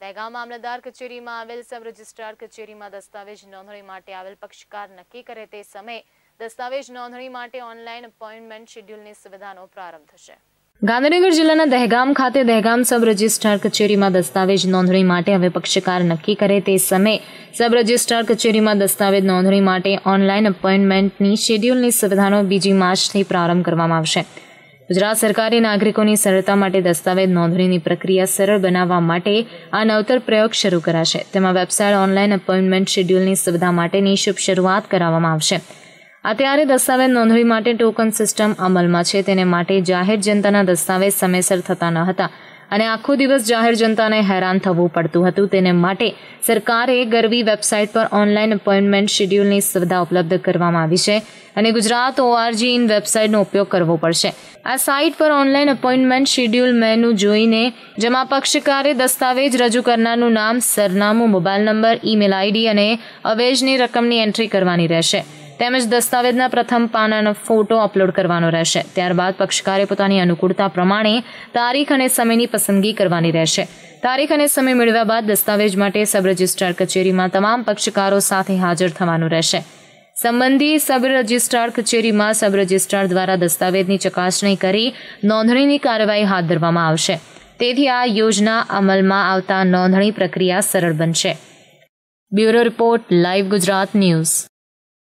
દહેગામ મામલતદાર કચેરીમાં આવેલ sub registrar કચેરીમાં દસ્તાવેજ નોંધણી માટે આવેલ પક્ષકાર નક્કી કરે તે સમયે દસ્તાવેજ નોંધણી માટે ઓનલાઈન અપોઇન્ટમેન્ટ શેડ્યુલની સુવિધાનો પ્રારંભ થશે. ગાંધીનગર જિલ્લાના દહેગામ ખાતે દહેગામ સબ રજિસ્ટ્રાર કચેરીમાં દસ્તાવેજ નોંધણી માટે હવે પક્ષકાર નક્કી કરે તે સમયે સબ રજિસ્ટ્રાર કચેરીમાં દસ્તાવેજ નોંધણી માટે ઓનલાઈન અપોઇન્ટમેન્ટની શેડ્યુલની સુવિધાનો બીજી માર્ચથી પ્રારંભ કરવામાં આવશે. ગુજરાત સરકારે નાગરિકોની સરળતા માટે દસ્તાવેજ નોંધણીની પ્રક્રિયા સરળ બનાવવા માટે આ નવતર પ્રયોગ શરૂ કરાશે તેમાં વેબસાઇટ ઓનલાઈન અપોઇન્ટમેન્ટ શેડ્યુલની સુવિધા માટેની શુભ શરૂઆત કરાવવામાં આવશે. અત્યારે દસ્તાવેજ નોંધણી માટે ટોકન સિસ્ટમ અમલમાં છે. તેને માટે જાહેર જનતાના દસ્તાવેજ સમયસર થતા ન હતા. અને આખો દિવસ જાહેર જનતાને હેરાન થવું પડતું હતું. તેને માટે સરકારે ગરવી વેબસાઇટ પર ઓનલાઈન અપોઇન્ટમેન્ટ શેડ્યુલની સુવિધા ઉપલબ્ધ કરવામાં આવી છે અને ગુજરાત ઓઆરજી ઇન વેબસાઇટનો ઉપયોગ કરવો પડશે. આ સાઇટ પર ઓનલાઈન અપોઇન્ટમેન્ટ શેડ્યુલ મેનુ જોઈને જેમાં પક્ષકારે દસ્તાવેજ રજૂ કરનારનું નામ, સરનામું મોબાઈલ નંબર, ઈમેલ આઈડી અને અવેજની રકમની એન્ટ્રી કરવાની રહેશે. તેમજ દસ્તાવેજના પ્રથમ પાનાનો ફોટો અપલોડ કરવાનો રહેશે. ત્યારબાદ પક્ષકારે પોતાની અનુકૂળતા પ્રમાણે તારીખ અને સમયની પસંદગી કરવાની રહેશે. તારીખ અને સમય મેળવ્યા બાદ દસ્તાવેજ માટે સબ રજિસ્ટ્રાર કચેરીમાં તમામ પક્ષકારો સાથે હાજર થવાનું રહેશે. સંબંધી સબ રજિસ્ટ્રાર કચેરીમાં સબ રજિસ્ટ્રાર દ્વારા દસ્તાવેજની ચકાસણી કરી નોંધણીની કાર્યવાહી હાથ ધરવામાં આવશે. તેથી આ યોજના અમલમાં આવતા નોંધણી પ્રક્રિયા સરળ બનશે. Bureau report, live Gujarat news.